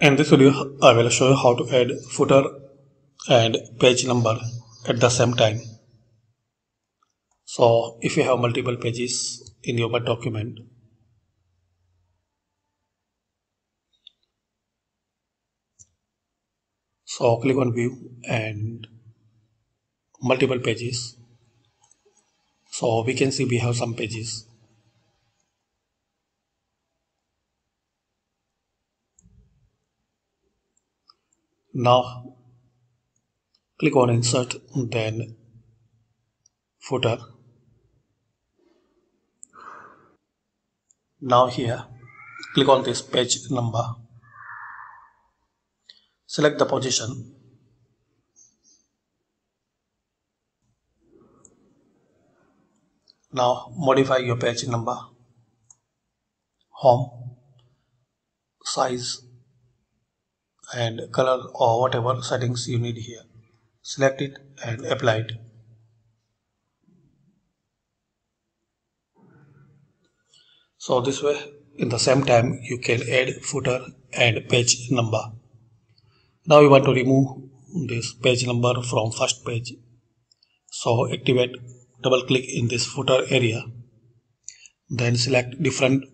In this video, I will show you how to add footer and page number at the same time. So, if you have multiple pages in your Word document, so click on view and multiple pages. So we can see we have some pages Now click on insert then footer. Now here click on this page number. Select the position. Now modify your page number, home, size and color or whatever settings you need here. Select it and apply it. So this way in the same time you can add footer and page number. Now you want to remove this page number from first page. So activate double click in this footer area. Then select different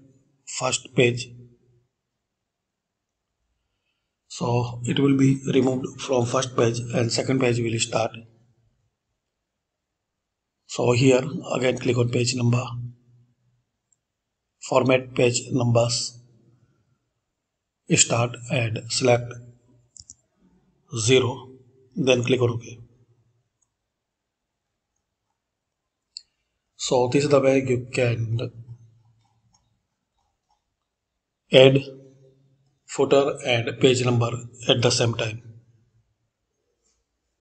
first page so it will be removed from first page and second page will start. So here again click on page number. Format page numbers. Start and select 0 then click on ok. So this is the way you can add footer and page number at the same time